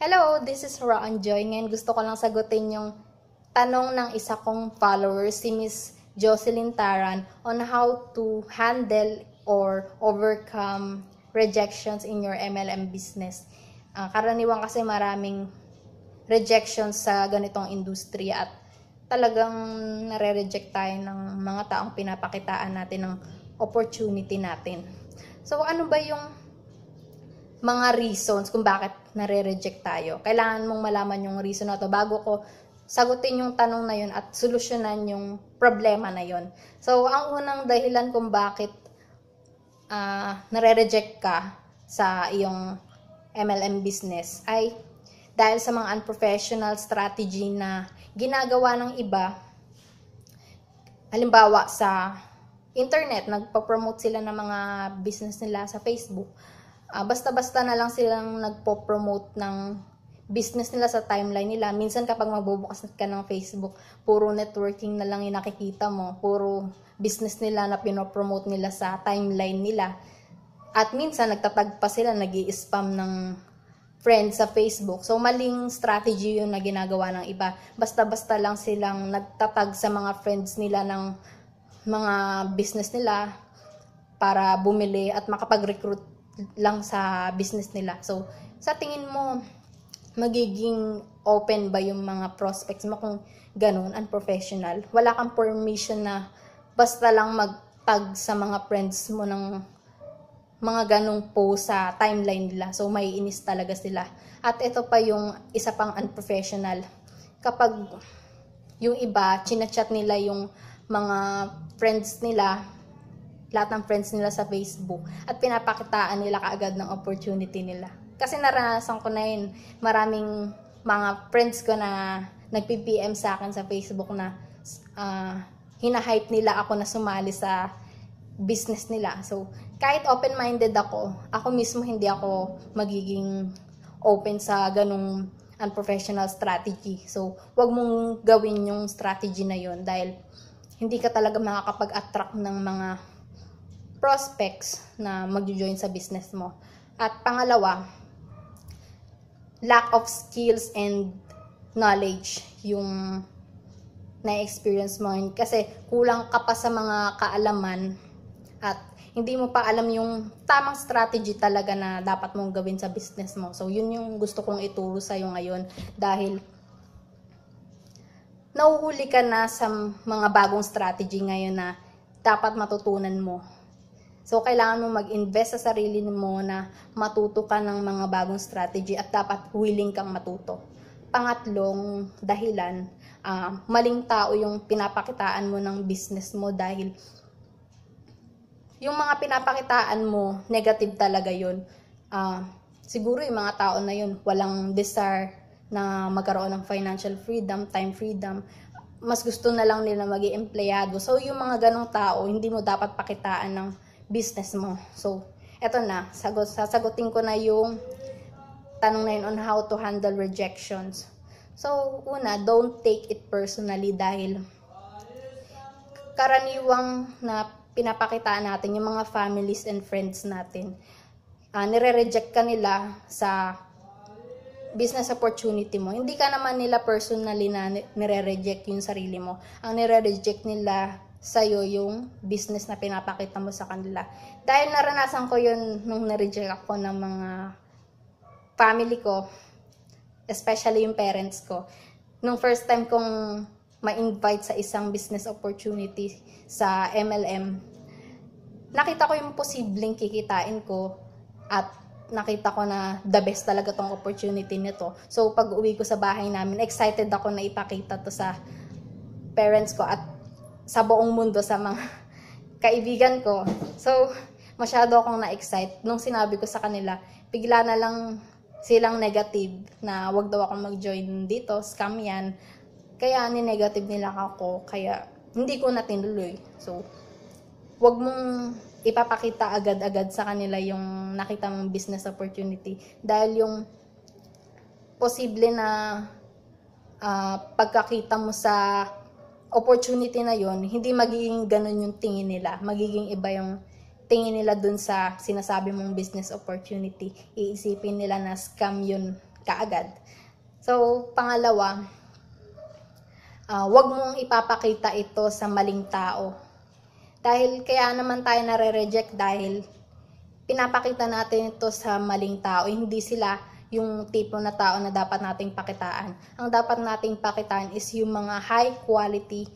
Hello, this is Raan Joy. Ngayon gusto ko lang sagutin yung tanong ng isa kong follower, si Miss Jocelyn Taran, on how to handle or overcome rejections in your MLM business. Uh, karaniwan kasi maraming rejections sa ganitong industriya at talagang nare-reject tayo ng mga taong pinapakitaan natin ng opportunity natin. So, ano ba yung mga reasons kung bakit nare-reject tayo. Kailangan mong malaman yung reason na to bago ko sagutin yung tanong na yun at solusyonan yung problema na yun. So, ang unang dahilan kung bakit uh, nare-reject ka sa iyong MLM business ay dahil sa mga unprofessional strategy na ginagawa ng iba. Halimbawa sa internet, nagpa-promote sila ng mga business nila sa Facebook uh, basta-basta na lang silang nagpo-promote ng business nila sa timeline nila. Minsan kapag magbubukas ka ng Facebook, puro networking na lang yung nakikita mo. Puro business nila na pinopromote nila sa timeline nila. At minsan nagtatag pa sila, nag spam ng friends sa Facebook. So maling strategy yun na ginagawa ng iba. Basta-basta lang silang nagtatag sa mga friends nila ng mga business nila para bumili at makapag-recruit lang sa business nila. So, sa tingin mo, magiging open ba yung mga prospects mo kung ganun, unprofessional? Wala kang permission na basta lang mag-tag sa mga friends mo ng mga ganong post sa timeline nila. So, may inis talaga sila. At ito pa yung isa pang unprofessional. Kapag yung iba, chinachat nila yung mga friends nila lahat ng friends nila sa Facebook at pinapakitaan nila kaagad ng opportunity nila. Kasi naranasan ko na yun, maraming mga friends ko na nagpi-PM sa akin sa Facebook na uh, hinahype nila ako na sumali sa business nila. So, kahit open-minded ako, ako mismo hindi ako magiging open sa ganung unprofessional strategy. So, wag mong gawin yung strategy na yon dahil hindi ka talaga makakapag-attract ng mga prospects na mag-join sa business mo. At pangalawa, lack of skills and knowledge yung na-experience mo. Kasi kulang ka pa sa mga kaalaman at hindi mo pa alam yung tamang strategy talaga na dapat mong gawin sa business mo. So, yun yung gusto kong ituro sa'yo ngayon dahil nauhuli ka na sa mga bagong strategy ngayon na dapat matutunan mo So, kailangan mo mag-invest sa sarili mo na matuto ka ng mga bagong strategy at dapat willing kang matuto. Pangatlong dahilan, uh, maling tao yung pinapakitaan mo ng business mo dahil yung mga pinapakitaan mo, negative talaga yun. Uh, siguro yung mga tao na yun, walang desire na magkaroon ng financial freedom, time freedom, mas gusto na lang nila maging empleyado. So, yung mga ganong tao, hindi mo dapat pakitaan ng business mo. So, eto na, sagot, sasagutin ko na yung tanong na yun on how to handle rejections. So, una, don't take it personally dahil karaniwang na pinapakita natin yung mga families and friends natin. Uh, nire-reject ka nila sa business opportunity mo. Hindi ka naman nila personally na nire-reject yung sarili mo. Ang nire-reject nila sa'yo yung business na pinapakita mo sa kanila. Dahil naranasan ko yun nung na-reject ako ng mga family ko, especially yung parents ko. Nung first time kong ma-invite sa isang business opportunity sa MLM, nakita ko yung posibleng kikitain ko at nakita ko na the best talaga tong opportunity nito. So, pag uwi ko sa bahay namin, excited ako na ipakita to sa parents ko at sa buong mundo sa mga kaibigan ko. So, masyado akong na-excite. Nung sinabi ko sa kanila, bigla na lang silang negative na wag daw akong mag-join dito, scam yan. Kaya ni-negative nila ako, kaya hindi ko na tinuloy. So, wag mong ipapakita agad-agad sa kanila yung nakita mong business opportunity. Dahil yung posible na uh, pagkakita mo sa opportunity na yon hindi magiging ganun yung tingin nila. Magiging iba yung tingin nila dun sa sinasabi mong business opportunity. Iisipin nila na scam yun kaagad. So, pangalawa, uh, wag mong ipapakita ito sa maling tao. Dahil kaya naman tayo nare-reject dahil pinapakita natin ito sa maling tao. Hindi sila yung tipo na tao na dapat nating pakitaan. Ang dapat nating pakitaan is yung mga high quality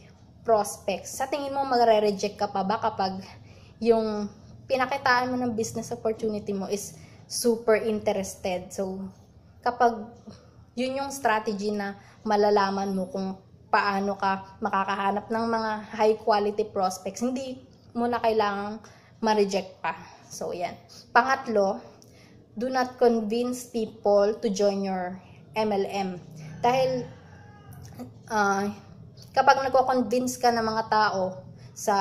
prospects. Sa tingin mo magre-reject ka pa ba kapag yung pinakitaan mo ng business opportunity mo is super interested. So, kapag yun yung strategy na malalaman mo kung paano ka makakahanap ng mga high quality prospects, hindi mo na kailangang ma-reject pa. So, yan. Pangatlo, do not convince people to join your MLM. Dahil, uh, kapag nagko-convince ka ng mga tao sa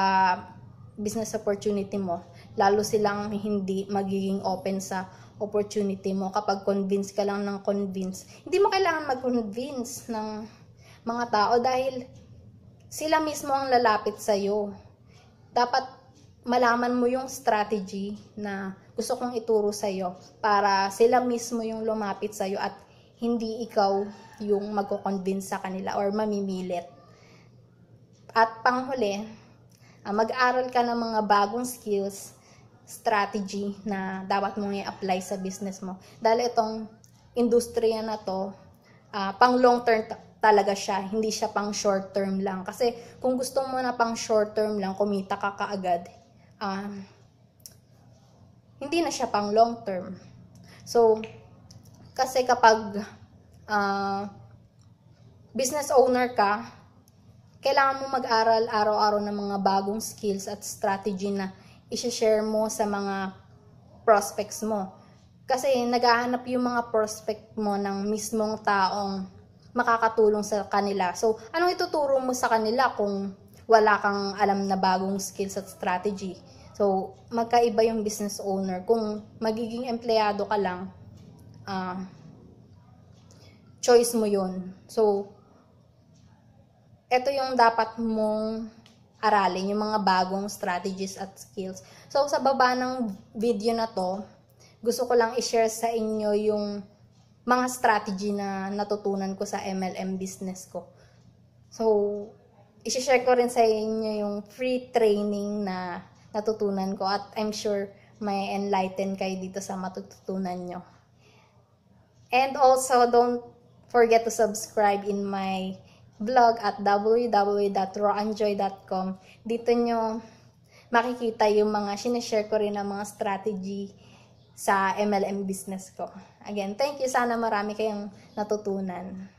business opportunity mo, lalo silang hindi magiging open sa opportunity mo kapag convince ka lang ng convince. Hindi mo kailangan mag-convince ng mga tao dahil sila mismo ang lalapit sa iyo. Dapat malaman mo yung strategy na gusto kong ituro sa iyo para sila mismo yung lumapit sa iyo at hindi ikaw yung magko-convince sa kanila or mamimilit. At panghuli, uh, mag-aral ka ng mga bagong skills, strategy na dapat mong i-apply sa business mo. Dahil itong industriya na to, uh, pang long term talaga siya, hindi siya pang short term lang. Kasi kung gusto mo na pang short term lang, kumita ka kaagad, um, hindi na siya pang long term. So, kasi kapag uh, business owner ka, kailangan mo mag-aral araw-araw ng mga bagong skills at strategy na i-share mo sa mga prospects mo. Kasi naghahanap yung mga prospect mo ng mismong taong makakatulong sa kanila. So, anong ituturo mo sa kanila kung wala kang alam na bagong skills at strategy? So, magkaiba yung business owner. Kung magiging empleyado ka lang, uh, choice mo yun. So, ito yung dapat mong aralin, yung mga bagong strategies at skills. So, sa baba ng video na to, gusto ko lang i-share sa inyo yung mga strategy na natutunan ko sa MLM business ko. So, i-share ko rin sa inyo yung free training na natutunan ko at I'm sure may enlighten kayo dito sa matututunan nyo. And also, don't forget to subscribe in my blog at www.roanjoy.com. Dito nyo makikita yung mga sinishare ko rin ng mga strategy sa MLM business ko. Again, thank you. Sana marami kayong natutunan.